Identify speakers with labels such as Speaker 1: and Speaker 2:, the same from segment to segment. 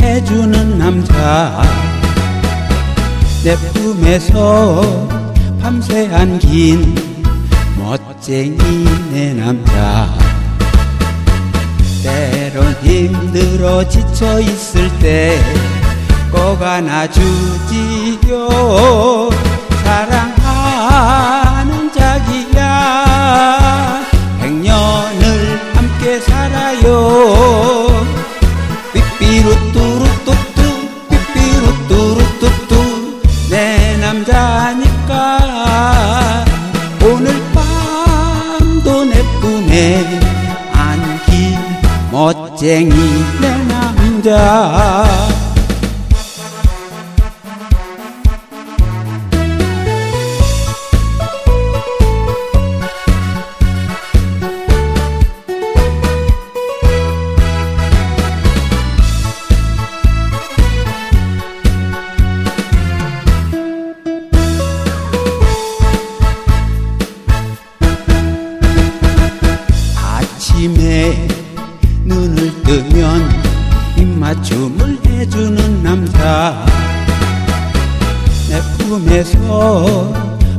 Speaker 1: 해주는 남자. 내 품에서 밤새 안긴 멋쟁이 내 남자. 때론 힘들어 지쳐 있을 때 꼭 안아주지요. 사랑 멋쟁이 내 남자. 아침에 맞춤을 해주는 남자. 내 품에서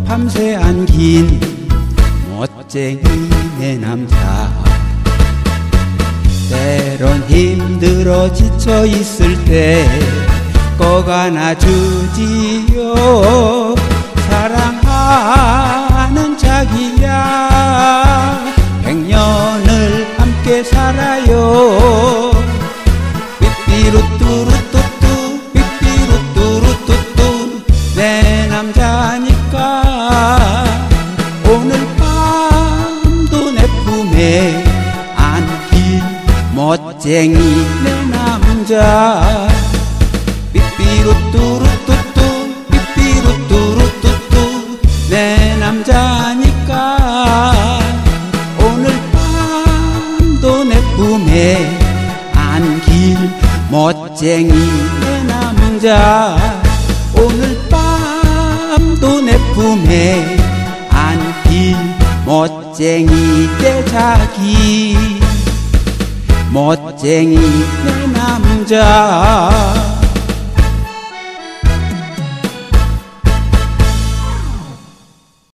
Speaker 1: 밤새 안긴 멋쟁이 내 남자. 때론 힘들어 지쳐 있을 때 꼭 안아주지요. 사랑하 멋쟁이. 내 남자. 삐삐루뚜루뚜뚜 삐삐루뚜루뚜뚜. 내 남자니까 오늘 밤도 내 품에 안길 멋쟁이. 내 남자. 오늘 밤도 내 품에 안길 멋쟁이. 내 자기 멋쟁이 내 남자